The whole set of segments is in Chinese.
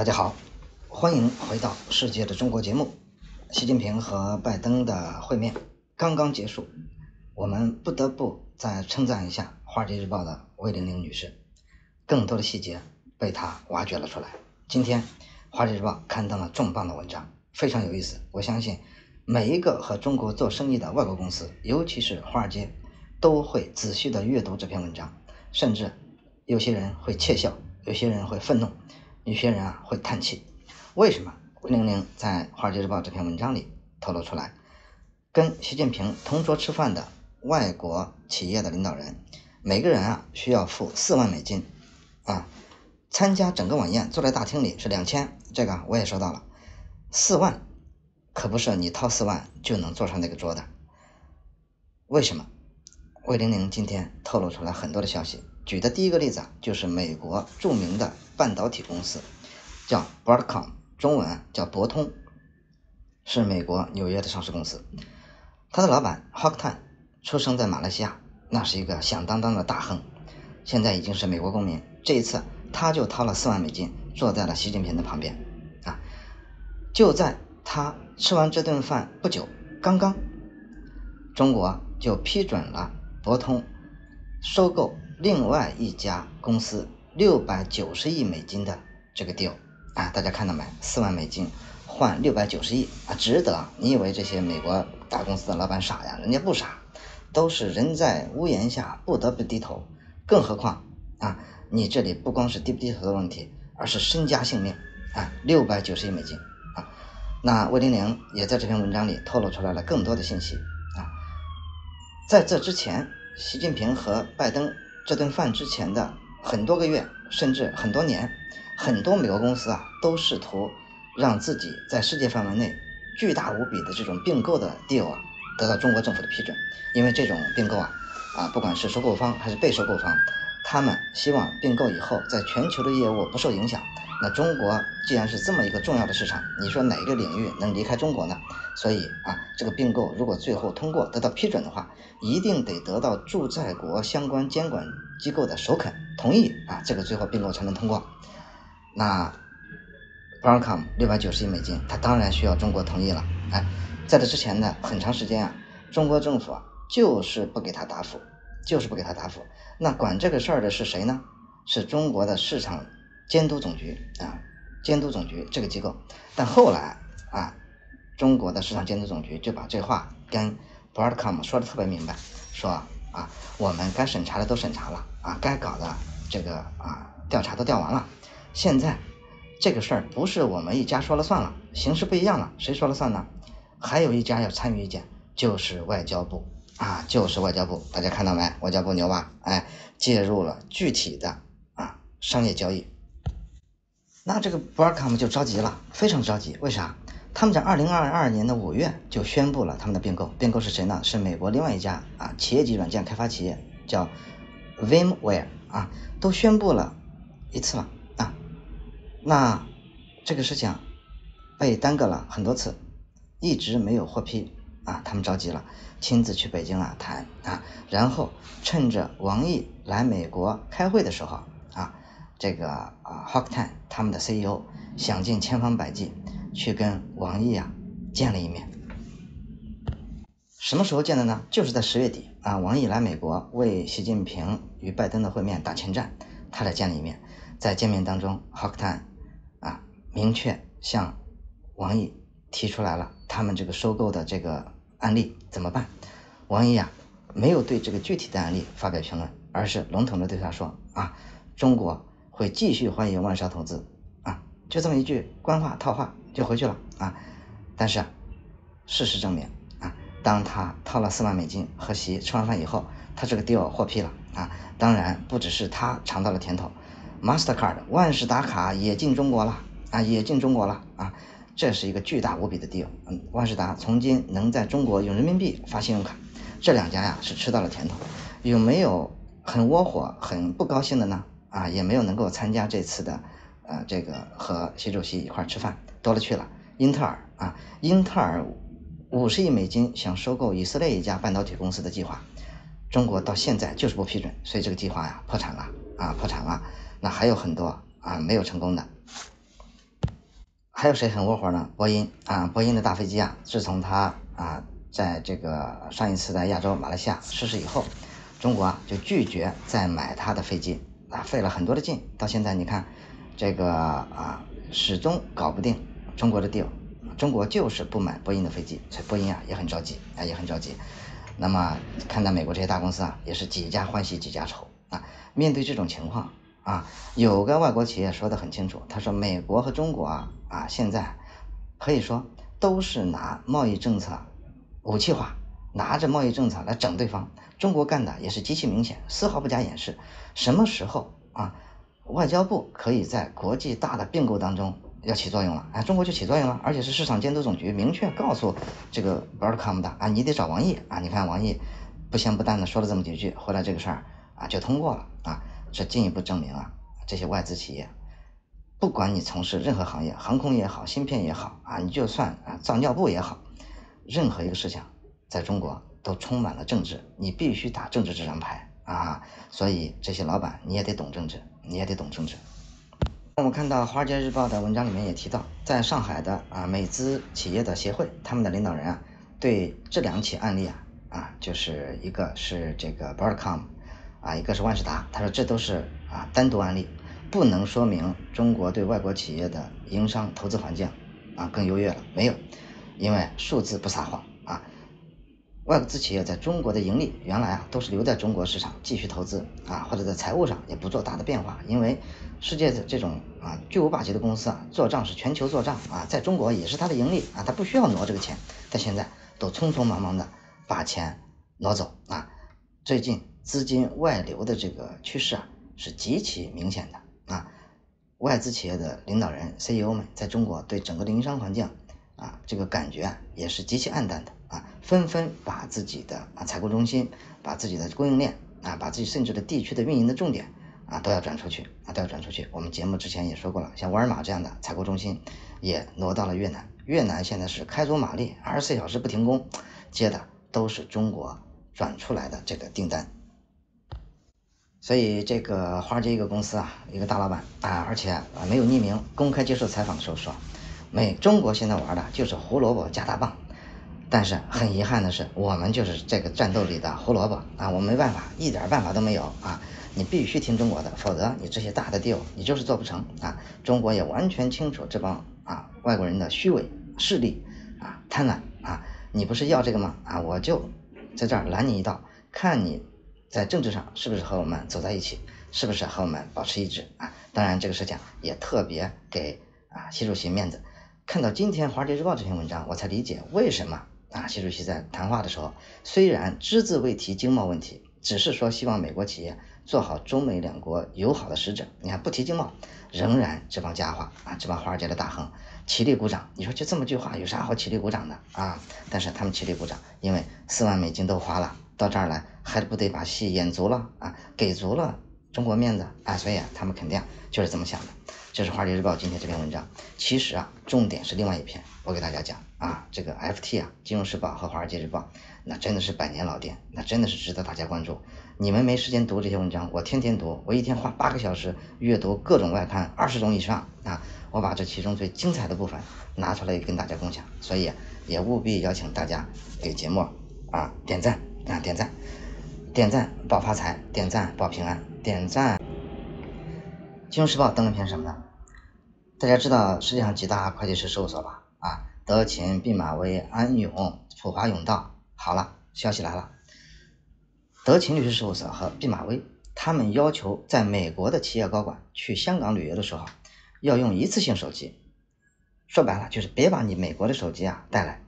大家好，欢迎回到《世界的中国》节目。习近平和拜登的会面刚刚结束，我们不得不再称赞一下《华尔街日报》的魏玲玲女士，更多的细节被她挖掘了出来。今天，《华尔街日报》刊登了重磅的文章，非常有意思。我相信每一个和中国做生意的外国公司，尤其是华尔街，都会仔细的阅读这篇文章，甚至有些人会窃笑，有些人会愤怒。有些人啊会叹气，为什么？魏玲玲在《华尔街日报》这篇文章里透露出来，跟习近平同桌吃饭的外国企业的领导人，每个人啊需要付四万美金，啊，参加整个晚宴坐在大厅里是两千，这个我也收到了，四万可不是你掏四万就能坐上那个桌的。为什么？魏玲玲今天透露出来很多的消息。举的第一个例子啊，就是美国著名的半导体公司，叫 Broadcom，中文叫博通，是美国纽约的上市公司。他的老板 Hoktan 出生在马来西亚，那是一个响当当的大亨，现在已经是美国公民。这一次他就掏了四万美金，坐在了习近平的旁边。啊，就在他吃完这顿饭不久，刚刚，中国就批准了博通收购。另外一家公司六百九十亿美金的这个 deal 啊，大家看到没？四万美金换六百九十亿啊，值得？你以为这些美国大公司的老板傻呀？人家不傻，都是人在屋檐下不得不低头。更何况啊，你这里不光是低不低头的问题，而是身家性命啊！六百九十亿美金啊！那魏玲玲也在这篇文章里透露出来了更多的信息啊。在这之前，习近平和拜登。这顿饭之前的很多个月，甚至很多年，很多美国公司啊，都试图让自己在世界范围内巨大无比的这种并购的 deal 啊，得到中国政府的批准。因为这种并购啊，啊，不管是收购方还是被收购方，他们希望并购以后，在全球的业务不受影响。那中国既然是这么一个重要的市场，你说哪一个领域能离开中国呢？所以啊，这个并购如果最后通过得到批准的话，一定得得到驻在国相关监管机构的首肯同意啊，这个最后并购才能通过。那 Broadcom 六百九十亿美金，它当然需要中国同意了。哎，在这之前呢，很长时间啊，中国政府啊就是不给他答复，就是不给他答复。那管这个事儿的是谁呢？是中国的市场。监督总局啊，监督总局这个机构，但后来啊，中国的市场监督总局就把这话跟 Broadcom 说的特别明白，说啊，我们该审查的都审查了啊，该搞的这个啊调查都调完了，现在这个事儿不是我们一家说了算了，形势不一样了，谁说了算呢？还有一家要参与意见，就是外交部啊，就是外交部，大家看到没？外交部牛吧？哎，介入了具体的啊商业交易。那这个 b r o a c o m 就着急了，非常着急。为啥？他们在二零二二年的五月就宣布了他们的并购。并购是谁呢？是美国另外一家啊企业级软件开发企业，叫 VMware 啊，都宣布了一次了啊。那这个事情被耽搁了很多次，一直没有获批啊。他们着急了，亲自去北京啊谈啊，然后趁着王毅来美国开会的时候啊。这个啊，Hocktan 他们的 CEO 想尽千方百计去跟王毅啊见了一面。什么时候见的呢？就是在十月底啊，王毅来美国为习近平与拜登的会面打前站，他俩见了一面。在见面当中 h o k t a n 啊明确向王毅提出来了他们这个收购的这个案例怎么办？王毅啊没有对这个具体的案例发表评论，而是笼统的对他说啊，中国。会继续欢迎万沙投资啊，就这么一句官话套话就回去了啊。但是事实证明，当他掏了四万美金和席吃完饭以后，他这个 deal 获批了啊。当然不只是他尝到了甜头，Mastercard 万事达卡也进中国了啊，也进中国了啊。这是一个巨大无比的 deal。嗯，万事达从今能在中国用人民币发信用卡，这两家呀是吃到了甜头。有没有很窝火、很不高兴的呢？啊，也没有能够参加这次的，呃，这个和习主席一块吃饭，多了去了。英特尔啊，英特尔五十亿美金想收购以色列一家半导体公司的计划，中国到现在就是不批准，所以这个计划呀破产了啊，破产了。那还有很多啊没有成功的。还有谁很窝火呢？波音啊，波音的大飞机啊，自从它啊在这个上一次在亚洲马来西亚失事以后，中国啊就拒绝再买它的飞机啊，费了很多的劲，到现在你看这个啊始终搞不定中国的 deal，中国就是不买波音的飞机，所以波音啊也很着急啊也很着急。那么看到美国这些大公司啊，也是几家欢喜几家愁啊。面对这种情况啊，有个外国企业说得很清楚，他说美国和中国啊啊现在可以说都是拿贸易政策武器化，拿着贸易政策来整对方。中国干的也是极其明显，丝毫不加掩饰。什么时候啊，外交部可以在国际大的并购当中？要起作用了，哎，中国就起作用了，而且是市场监督总局明确告诉这个 Broadcom 的啊，你得找王毅啊，你看王毅不咸不淡的说了这么几句，后来这个事儿啊就通过了啊，这进一步证明啊，这些外资企业，不管你从事任何行业，航空也好，芯片也好啊，你就算啊造尿布也好，任何一个事情在中国都充满了政治，你必须打政治这张牌啊，所以这些老板你也得懂政治，你也得懂政治。我们看到《华尔街日报》的文章里面也提到，在上海的啊美资企业的协会，他们的领导人啊，对这两起案例啊啊，就是一个是这个 Broadcom 啊，一个是万事达，他说这都是啊单独案例，不能说明中国对外国企业的营商投资环境啊更优越了，没有，因为数字不撒谎。外资企业在中国的盈利原来啊都是留在中国市场继续投资啊，或者在财务上也不做大的变化，因为世界的这种啊巨无霸级的公司啊做账是全球做账啊，在中国也是它的盈利啊，它不需要挪这个钱，但现在都匆匆忙忙的把钱挪走啊。最近资金外流的这个趋势啊是极其明显的啊，外资企业的领导人 CEO 们在中国对整个的营商环境啊这个感觉啊也是极其暗淡的。啊，纷纷把自己的啊采购中心，把自己的供应链啊，把自己甚至的地区的运营的重点啊都要转出去啊都要转出去。我们节目之前也说过了，像沃尔玛这样的采购中心也挪到了越南。越南现在是开足马力，二十四小时不停工，接的都是中国转出来的这个订单。所以这个华尔街一个公司啊，一个大老板啊，而且啊没有匿名，公开接受采访的时候说，美中国现在玩的就是胡萝卜加大棒。但是很遗憾的是，我们就是这个战斗里的胡萝卜啊，我没办法，一点办法都没有啊！你必须听中国的，否则你这些大的 deal 你就是做不成啊！中国也完全清楚这帮啊外国人的虚伪势力啊贪婪啊！你不是要这个吗？啊，我就在这儿拦你一道，看你在政治上是不是和我们走在一起，是不是和我们保持一致啊！当然，这个事情也特别给啊习主席面子。看到今天《华尔街日报》这篇文章，我才理解为什么。啊，习主席在谈话的时候，虽然只字未提经贸问题，只是说希望美国企业做好中美两国友好的使者。你看不提经贸，仍然这帮家伙啊，这帮华尔街的大亨起立鼓掌。你说就这么句话，有啥好起立鼓掌的啊？但是他们起立鼓掌，因为四万美金都花了，到这儿来还不得把戏演足了啊？给足了中国面子啊，所以啊，他们肯定就是这么想的。这是《华尔街日报》今天这篇文章。其实啊，重点是另外一篇，我给大家讲啊，这个 FT 啊，《金融时报》和《华尔街日报》，那真的是百年老店，那真的是值得大家关注。你们没时间读这些文章，我天天读，我一天花八个小时阅读各种外刊，二十种以上啊。我把这其中最精彩的部分拿出来跟大家共享，所以也务必邀请大家给节目啊点赞啊点赞，点赞保发财，点赞保平安，点赞。《金融时报》登了篇什么呢？大家知道世界上几大会计师事务所吧？啊，德勤、毕马威、安永、普华永道。好了，消息来了，德勤律师事务所和毕马威，他们要求在美国的企业高管去香港旅游的时候，要用一次性手机。说白了就是别把你美国的手机啊带来。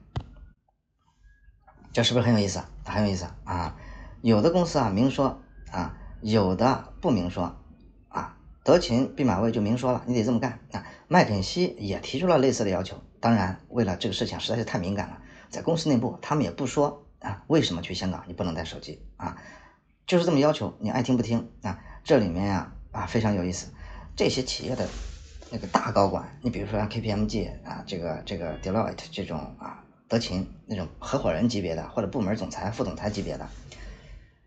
这是不是很有意思？很有意思啊！有的公司啊明说啊，有的不明说。德勤、毕马威就明说了，你得这么干啊。麦肯锡也提出了类似的要求，当然，为了这个事情实在是太敏感了，在公司内部他们也不说啊，为什么去香港你不能带手机啊？就是这么要求，你爱听不听啊？这里面呀啊非常有意思，这些企业的那个大高管，你比如说像 KPMG 啊，这个这个 Deloitte 这种啊，德勤那种合伙人级别的或者部门总裁、副总裁级别的，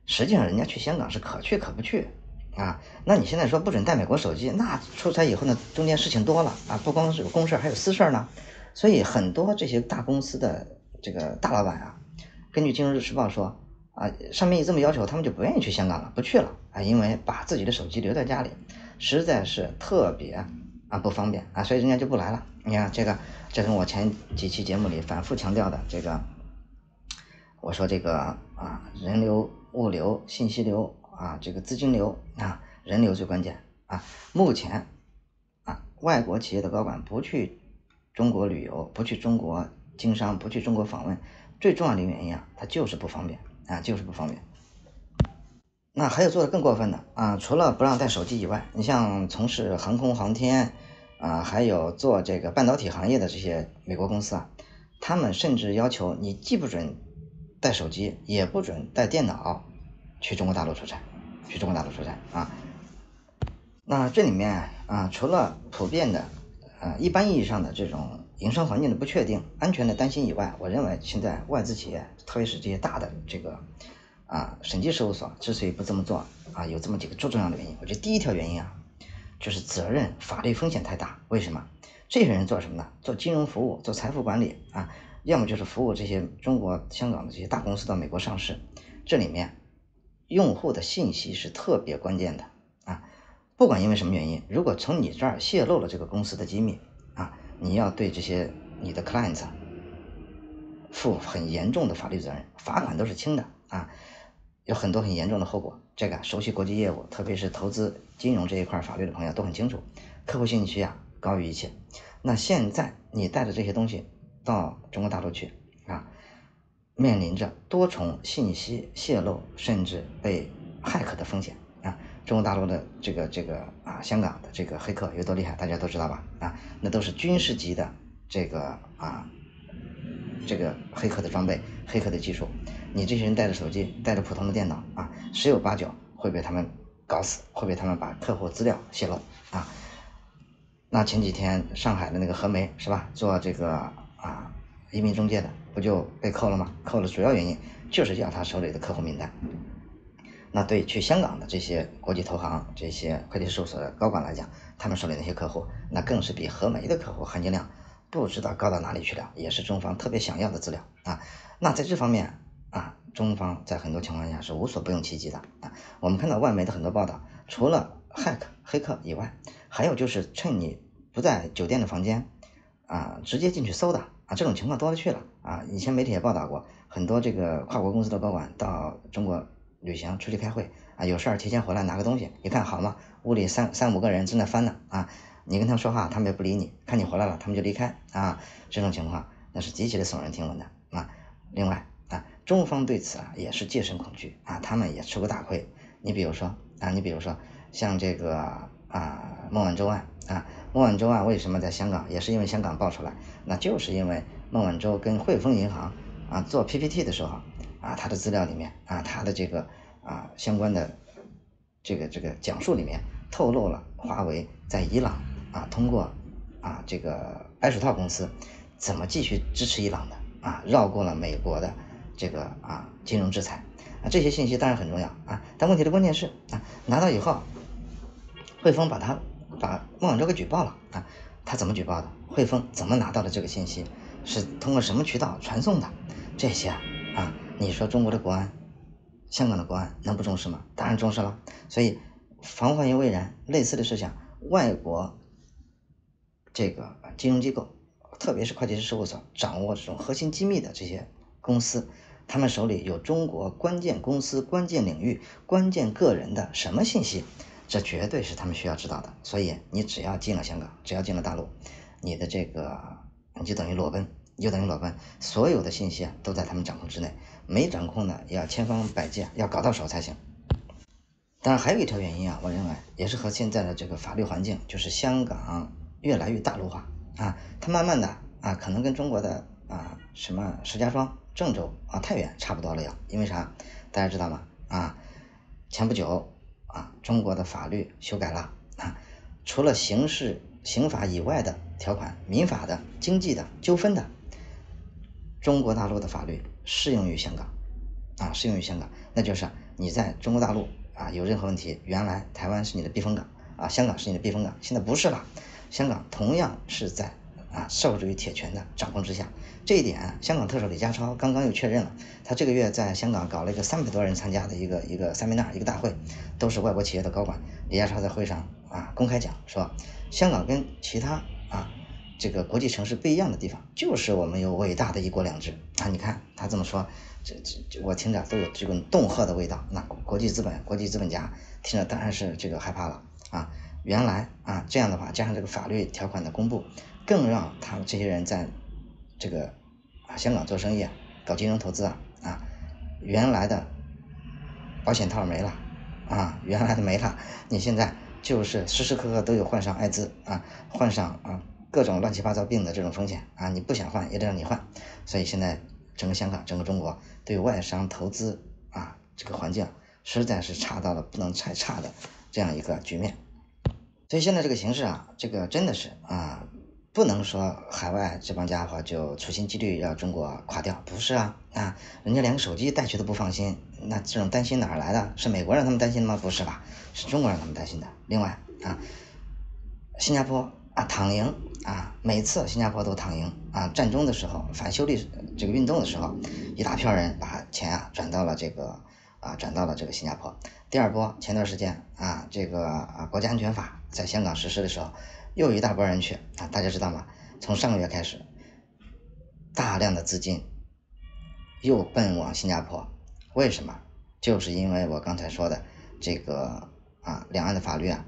实际上人家去香港是可去可不去。啊。那你现在说不准带美国手机，那出差以后呢，中间事情多了啊，不光是有公事还有私事呢。所以很多这些大公司的这个大老板啊，根据《金融时报》说啊，上面一这么要求，他们就不愿意去香港了，不去了啊，因为把自己的手机留在家里，实在是特别啊不方便啊，所以人家就不来了。你看这个，这是我前几期节目里反复强调的这个。我说这个啊，人流、物流、信息流啊，这个资金流啊，人流最关键啊。目前啊，外国企业的高管不去中国旅游，不去中国经商，不去中国访问，最重要的原因啊，他就是不方便啊，就是不方便。那还有做的更过分的啊，除了不让带手机以外，你像从事航空航天啊，还有做这个半导体行业的这些美国公司啊，他们甚至要求你既不准。带手机也不准带电脑去中国大陆出差，去中国大陆出差啊。那这里面啊，除了普遍的呃一般意义上的这种营商环境的不确定、安全的担心以外，我认为现在外资企业，特别是这些大的这个啊审计事务所，之所以不这么做啊，有这么几个最重要的原因。我觉得第一条原因啊，就是责任法律风险太大。为什么？这些人做什么呢？做金融服务，做财富管理啊。要么就是服务这些中国香港的这些大公司到美国上市，这里面用户的信息是特别关键的啊！不管因为什么原因，如果从你这儿泄露了这个公司的机密啊，你要对这些你的 clients 负很严重的法律责任，罚款都是轻的啊，有很多很严重的后果。这个熟悉国际业务，特别是投资金融这一块法律的朋友都很清楚，客户信息啊高于一切。那现在你带着这些东西。到中国大陆去啊，面临着多重信息泄露，甚至被骇客的风险啊。中国大陆的这个这个啊，香港的这个黑客有多厉害，大家都知道吧？啊，那都是军事级的这个啊，这个黑客的装备、黑客的技术。你这些人带着手机、带着普通的电脑啊，十有八九会被他们搞死，会被他们把客户资料泄露啊。那前几天上海的那个何梅是吧，做这个。啊，移民中介的不就被扣了吗？扣了主要原因就是要他手里的客户名单。那对去香港的这些国际投行、这些会计事务所的高管来讲，他们手里那些客户，那更是比何梅的客户含金量不知道高到哪里去了，也是中方特别想要的资料啊。那在这方面啊，中方在很多情况下是无所不用其极的啊。我们看到外媒的很多报道，除了骇客黑客以外，还有就是趁你不在酒店的房间啊，直接进去搜的。啊，这种情况多了去了啊！以前媒体也报道过，很多这个跨国公司的高管到中国旅行出去开会啊，有事儿提前回来拿个东西，一看好吗？屋里三三五个人正在翻呢啊！你跟他们说话，他们也不理你，看你回来了，他们就离开啊！这种情况那是极其的耸人听闻的啊！另外啊，中方对此啊也是戒慎恐惧啊，他们也吃过大亏。你比如说啊，你比如说像这个啊孟晚舟案啊。孟晚舟啊，为什么在香港？也是因为香港爆出来，那就是因为孟晚舟跟汇丰银行啊做 PPT 的时候啊，他的资料里面啊，他的这个啊相关的这个这个讲述里面透露了华为在伊朗啊通过啊这个白手套公司怎么继续支持伊朗的啊，绕过了美国的这个啊金融制裁啊，这些信息当然很重要啊，但问题的关键是啊，拿到以后，汇丰把它。把孟晚舟给举报了啊！他怎么举报的？汇丰怎么拿到的这个信息？是通过什么渠道传送的？这些啊，你说中国的国安、香港的国安能不重视吗？当然重视了。所以防患于未然，类似的事情，外国这个金融机构，特别是会计师事务所，掌握这种核心机密的这些公司，他们手里有中国关键公司、关键领域、关键个人的什么信息？这绝对是他们需要知道的，所以你只要进了香港，只要进了大陆，你的这个你就等于裸奔，你就等于裸奔，所有的信息啊都在他们掌控之内，没掌控的要千方百计要搞到手才行。当然还有一条原因啊，我认为也是和现在的这个法律环境，就是香港越来越大陆化啊，它慢慢的啊可能跟中国的啊什么石家庄、郑州啊太原差不多了呀，因为啥？大家知道吗？啊，前不久。啊，中国的法律修改了啊，除了刑事刑法以外的条款，民法的、经济的纠纷的，中国大陆的法律适用于香港啊，适用于香港，那就是你在中国大陆啊有任何问题，原来台湾是你的避风港啊，香港是你的避风港，现在不是了，香港同样是在啊社会主义铁拳的掌控之下。这一点，香港特首李家超刚刚又确认了。他这个月在香港搞了一个三百多人参加的一个一个三 n 纳一个大会，都是外国企业的高管。李家超在会上啊公开讲说，香港跟其他啊这个国际城市不一样的地方，就是我们有伟大的一国两制啊。你看他这么说，这这我听着都有这种恫吓的味道。那国际资本、国际资本家听着当然是这个害怕了啊。原来啊这样的话，加上这个法律条款的公布，更让他们这些人在。这个啊，香港做生意啊，搞金融投资啊，啊，原来的保险套没了啊，原来的没了，你现在就是时时刻刻都有患上艾滋啊，患上啊各种乱七八糟病的这种风险啊，你不想换也得让你换，所以现在整个香港、整个中国对外商投资啊这个环境实在是差到了不能再差的这样一个局面，所以现在这个形势啊，这个真的是啊。不能说海外这帮家伙就处心积虑要中国垮掉，不是啊啊，人家连个手机带去都不放心，那这种担心哪儿来的？是美国让他们担心的吗？不是吧？是中国让他们担心的。另外啊，新加坡啊躺赢啊，每次新加坡都躺赢啊，战中的时候反修例这个运动的时候，一大票人把钱啊转到了这个啊转到了这个新加坡。第二波前段时间啊，这个啊国家安全法在香港实施的时候。又一大波人去啊！大家知道吗？从上个月开始，大量的资金又奔往新加坡，为什么？就是因为我刚才说的这个啊，两岸的法律啊，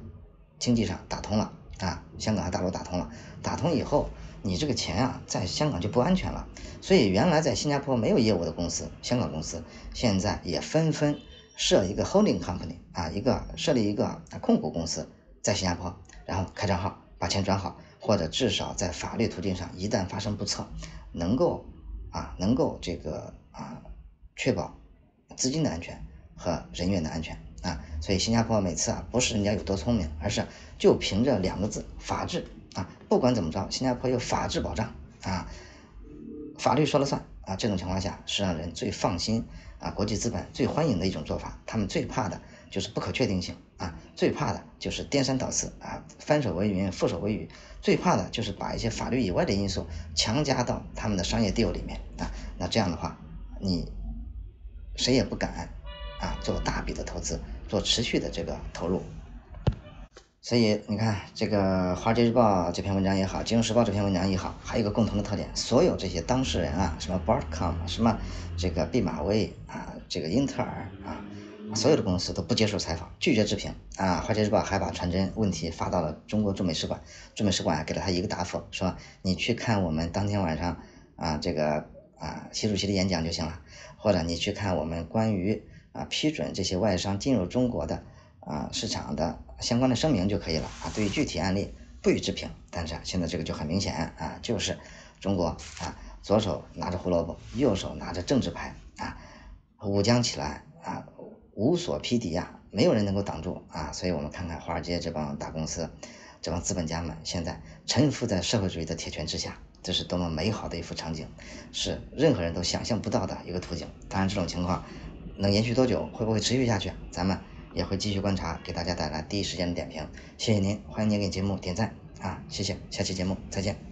经济上打通了啊，香港和大陆打通了，打通以后，你这个钱啊，在香港就不安全了。所以原来在新加坡没有业务的公司，香港公司现在也纷纷设一个 holding company 啊，一个设立一个控股公司在新加坡，然后开账号。把钱转好，或者至少在法律途径上，一旦发生不测，能够啊，能够这个啊，确保资金的安全和人员的安全啊。所以新加坡每次啊，不是人家有多聪明，而是就凭着两个字“法治”啊，不管怎么着，新加坡有法治保障啊，法律说了算啊。这种情况下是让人最放心啊，国际资本最欢迎的一种做法。他们最怕的。就是不可确定性啊，最怕的就是颠三倒四啊，翻手为云，覆手为雨。最怕的就是把一些法律以外的因素强加到他们的商业 deal 里面啊。那这样的话，你谁也不敢啊做大笔的投资，做持续的这个投入。所以你看，这个《华尔街日报》这篇文章也好，《金融时报》这篇文章也好，还有一个共同的特点，所有这些当事人啊，什么 Broadcom，什么这个毕马威啊，这个英特尔啊。所有的公司都不接受采访，拒绝置评啊！华尔街日报还把传真问题发到了中国驻美使馆，驻美使馆给了他一个答复，说你去看我们当天晚上啊这个啊习主席的演讲就行了，或者你去看我们关于啊批准这些外商进入中国的啊市场的相关的声明就可以了啊。对于具体案例不予置评，但是现在这个就很明显啊，就是中国啊左手拿着胡萝卜，右手拿着政治牌啊，武将起来啊。无所匹敌呀，没有人能够挡住啊！所以我们看看华尔街这帮大公司，这帮资本家们现在臣服在社会主义的铁拳之下，这是多么美好的一幅场景，是任何人都想象不到的一个图景。当然，这种情况能延续多久，会不会持续下去，咱们也会继续观察，给大家带来第一时间的点评。谢谢您，欢迎您给节目点赞啊！谢谢，下期节目再见。